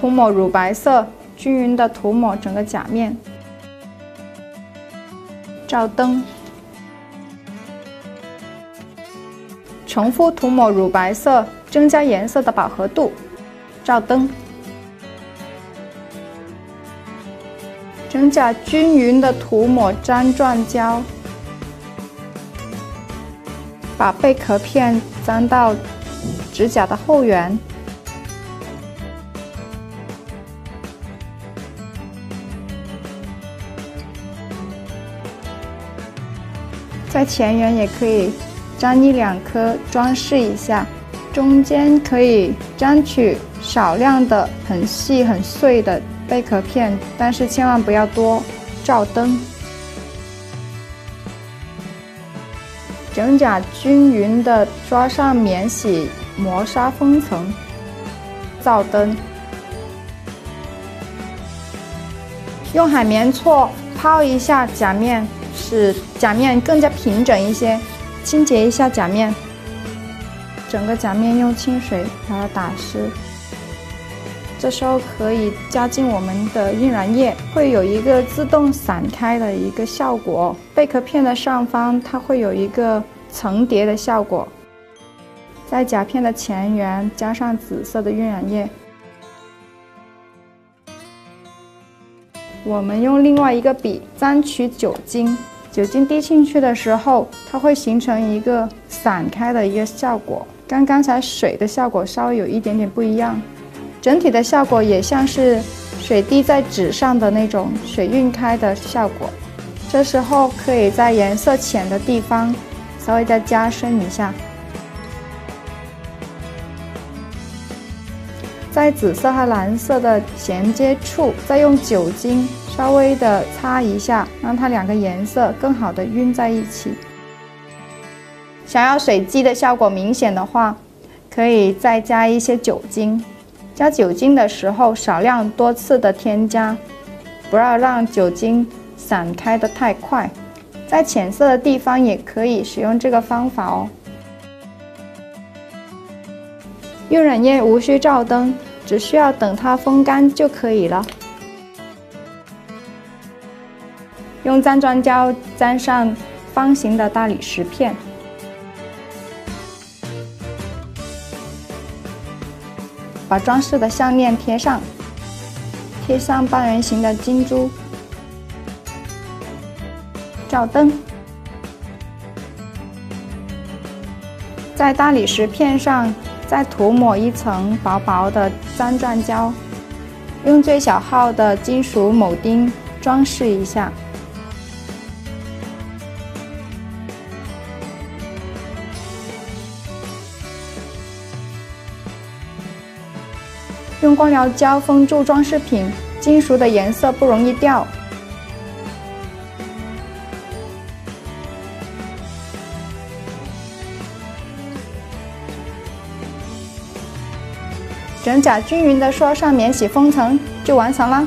涂抹乳白色，均匀的涂抹整个甲面。照灯，重复涂抹乳白色，增加颜色的饱和度。照灯，整甲均匀的涂抹粘钻胶，把贝壳片粘到指甲的后缘。在前缘也可以粘一两颗装饰一下，中间可以沾取少量的很细很碎的贝壳片，但是千万不要多。照灯，整甲均匀的刷上免洗磨砂封层。照灯，用海绵搓泡一下甲面。使甲面更加平整一些，清洁一下甲面，整个甲面用清水把它打湿。这时候可以加进我们的晕染液，会有一个自动散开的一个效果。贝壳片的上方它会有一个层叠的效果。在甲片的前缘加上紫色的晕染液。我们用另外一个笔沾取酒精，酒精滴进去的时候，它会形成一个散开的一个效果，跟刚才水的效果稍微有一点点不一样。整体的效果也像是水滴在纸上的那种水晕开的效果。这时候可以在颜色浅的地方稍微再加深一下。在紫色和蓝色的衔接处，再用酒精稍微的擦一下，让它两个颜色更好的晕在一起。想要水基的效果明显的话，可以再加一些酒精。加酒精的时候，少量多次的添加，不要让酒精散开的太快。在浅色的地方也可以使用这个方法哦。晕染液无需照灯，只需要等它风干就可以了。用粘砖胶粘上方形的大理石片，把装饰的项链贴上，贴上半圆形的金珠，照灯，在大理石片上。再涂抹一层薄薄的粘钻胶，用最小号的金属铆钉装饰一下。用光疗胶封住装饰品，金属的颜色不容易掉。整甲均匀的刷上免洗封层就完成了。